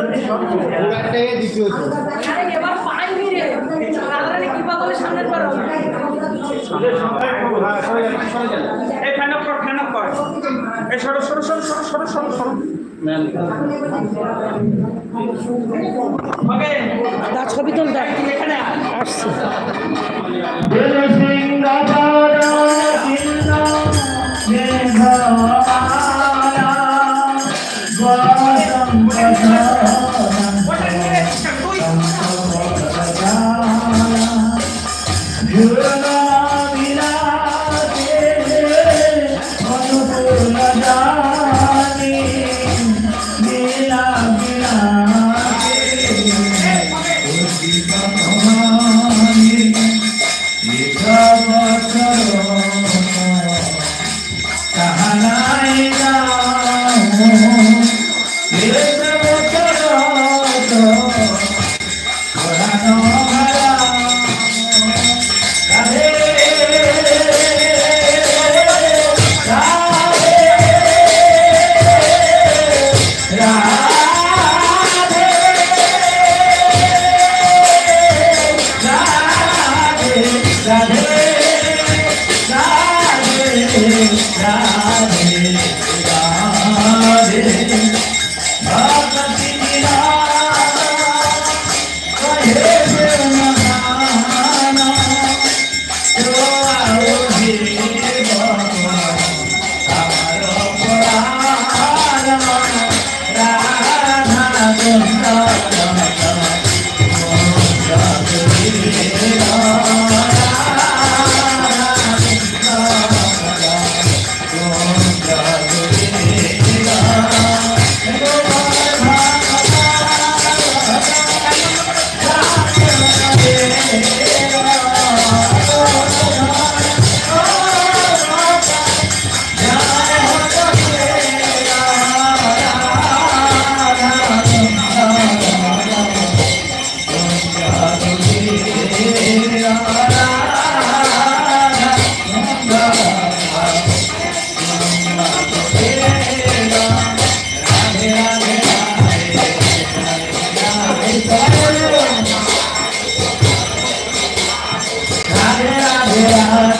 যাবে এবার পাইনি রে সামনের বার হবে এই কর কর সরো সরো সরো সরো সরো সরো সরো ছবি। আসছে Good. Radhe, Radhe, Radhe. Yeah.